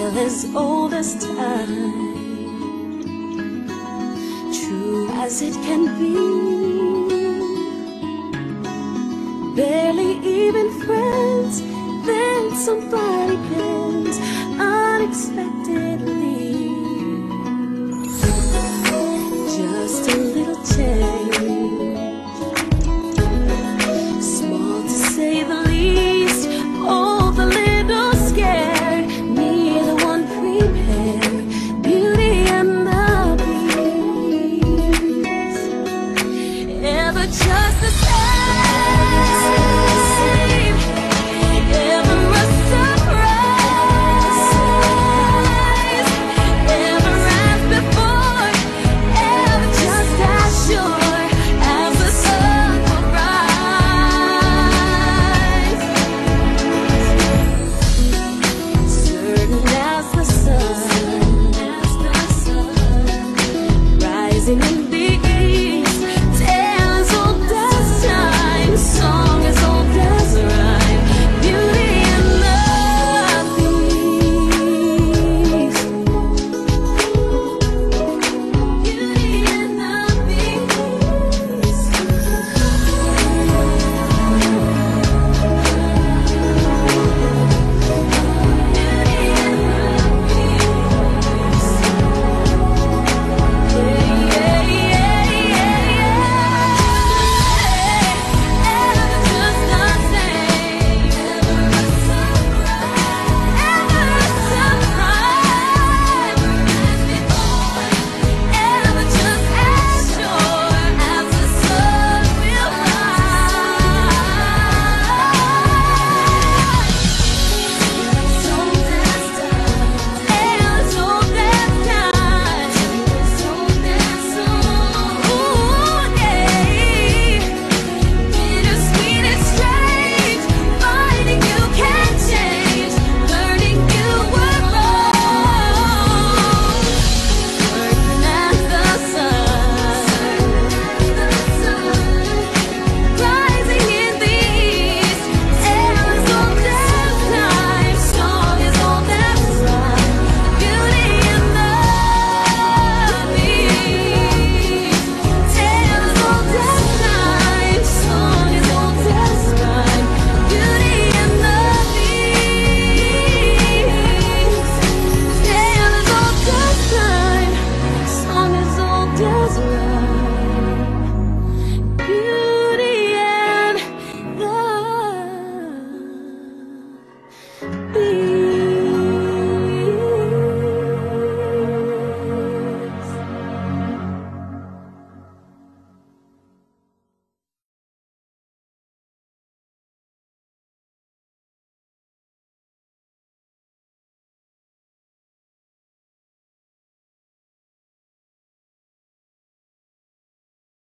still as old as time, true as it can be. Barely even friends, then somebody comes unexpectedly.